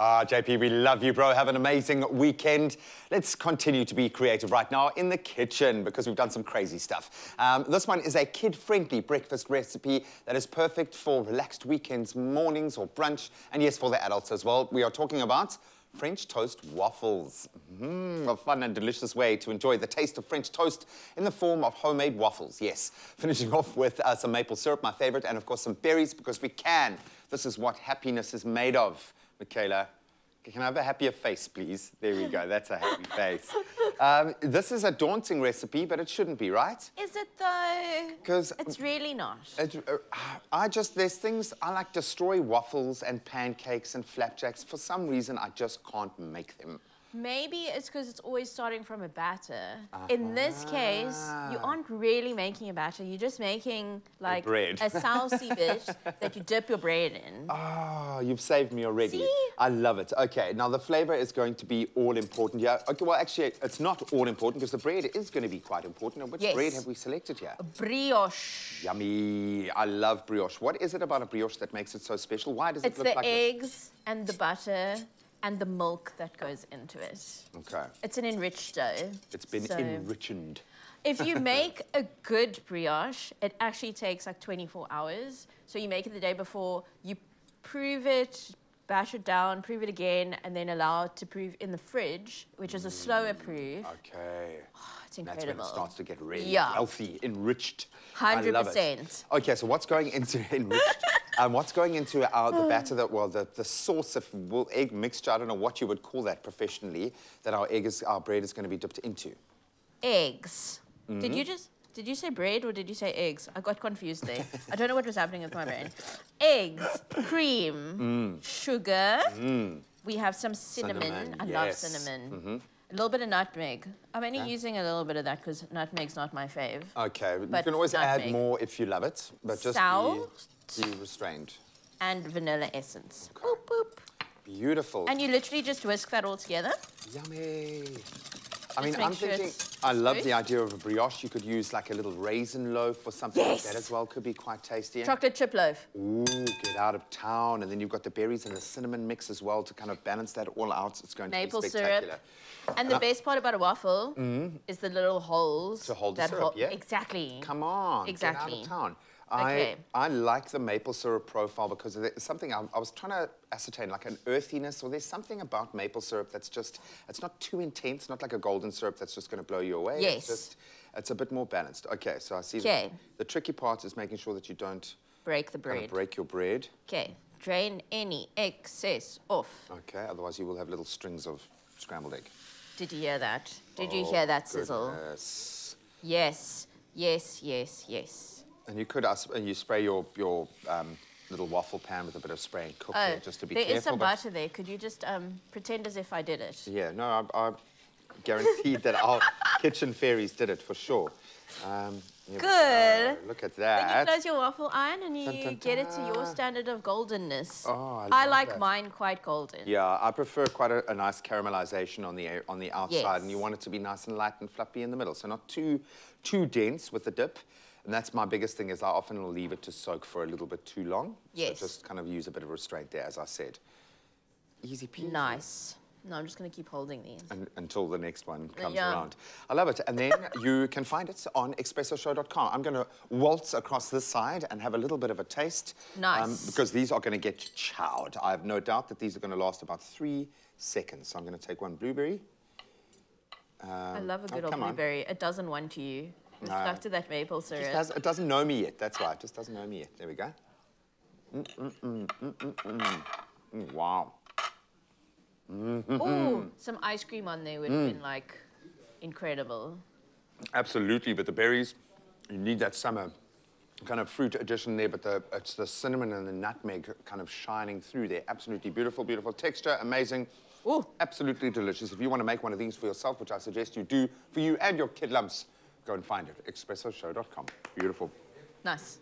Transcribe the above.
Ah, JP, we love you, bro. Have an amazing weekend. Let's continue to be creative right now in the kitchen because we've done some crazy stuff. Um, this one is a kid-friendly breakfast recipe that is perfect for relaxed weekends, mornings, or brunch, and yes, for the adults as well. We are talking about French toast waffles. Mmm, a fun and delicious way to enjoy the taste of French toast in the form of homemade waffles, yes. Finishing off with uh, some maple syrup, my favorite, and of course some berries because we can. This is what happiness is made of. Michaela, can I have a happier face, please? There we go, that's a happy face. Um, this is a daunting recipe, but it shouldn't be, right? Is it though? Because it's really not. It, uh, I just, there's things, I like destroy waffles and pancakes and flapjacks. For some reason, I just can't make them. Maybe it's because it's always starting from a batter. In this case, you aren't really making a batter. You're just making like bread. a saucy bit that you dip your bread in. Oh, you've saved me already. See? I love it. Okay, now the flavor is going to be all important here. Okay, well, actually, it's not all important because the bread is going to be quite important. And which Yes. bread have we selected here? Brioche. Yummy. I love brioche. What is it about a brioche that makes it so special? Why does It's it look the like this? eggs and the butter and the milk that goes into it. Okay. It's an enriched dough. It's been So enriched. If you make a good brioche, it actually takes like 24 hours. So you make it the day before, you prove it, bash it down, prove it again, and then allow it to prove in the fridge, which is a mm, slower proof. Okay. Ah, it's That's when incredible. it starts to get really Yeah. healthy, enriched. I love it. 100%. Okay, so what's going into enriched? Um, what's going into our, the batter that, well, the, the sauce of well, egg mixture, I don't know what you would call that professionally, that our egg is, our bread is going to be dipped into. Eggs. Did Mm-hmm. you just, did you say bread or did you say eggs? I got confused there. I don't know what was happening with my brain. Eggs, cream, sugar. We have some cinnamon. Mm. Cinnamon, I yes. love cinnamon. A little bit of nutmeg. I'm only using a little bit of that because nutmeg's not my fave. Okay, you But can always add more if you love it, but just Salt. be, be restrained. And vanilla essence. Boop, boop. Beautiful. And you literally just whisk that all together. Yummy. I mean, I'm sure thinking, I love the idea of a brioche. You could use like a little raisin loaf or something like that as well. Could be quite tasty. Chocolate chip loaf. Ooh, get out of town. And then you've got the berries and the cinnamon mix as well to kind of balance that all out. It's going Maple to be syrup. spectacular. And the best part about a waffle mm. is the little holes. To hold the syrup, yeah. Exactly. Come on, get out Exactly. of town. Okay. I, I like the maple syrup profile because there's something I, I was trying to ascertain, like an earthiness, or there's something about maple syrup that's just, it's not too intense, not like a golden syrup that's just going to blow you away. Yes. It's just, it's a bit more balanced. Okay, so I see. Okay. The, the tricky part is making sure that you don't Break the kind of bread. break your bread. Okay. Drain any excess off. Okay, otherwise you will have little strings of scrambled egg. Did you hear that? Did you Oh, hear that sizzle? goodness. Yes. Yes, yes, yes. And you could, and you spray your, your um, little waffle pan with a bit of spray and cook Oh, there just to be there careful. is some but- butter there. Could you just um, pretend as if I did it? Yeah, no, I, I guaranteed that our kitchen fairies did it for sure. Um, Good. go. Look at Then you that. close your waffle iron and you Dun, dun, get it to your standard of goldenness. Oh, I I like that. mine quite golden. Yeah, I prefer quite a, a nice caramelization on the on the outside, and you want it to be nice and light and fluffy in the middle, so not too too dense with the dip. And that's my biggest thing is I often will leave it to soak for a little bit too long. Yes. So just kind of use a bit of restraint there, as I said. Easy peasy. Nice. No, I'm just going to keep holding these. un- until the next one comes yeah. around. I love it. And then you can find it on expressoshow.com. I'm going to waltz across this side and have a little bit of a taste. um, Nice. because these are going to get chowed. I have no doubt that these are going to last about three seconds. So I'm going to take one blueberry. I love a oh, good old come on. blueberry. It doesn't want you. No. stuck to that maple syrup. has, it doesn't know me yet. That's right. It just doesn't know me yet. There we go. Mm, mm, mm, mm, mm, mm. Mm, wow. Ooh, some ice cream on there would have Mm. been like incredible. Absolutely, but the berries, you need that summer kind of fruit addition there, but the, it's the cinnamon and the nutmeg kind of shining through there. Absolutely beautiful, beautiful texture, amazing. Ooh. Absolutely delicious. If you want to make one of these for yourself, which I suggest you do for you and your kid lumps, go and find it. ExpressoShow.com. Beautiful. Nice.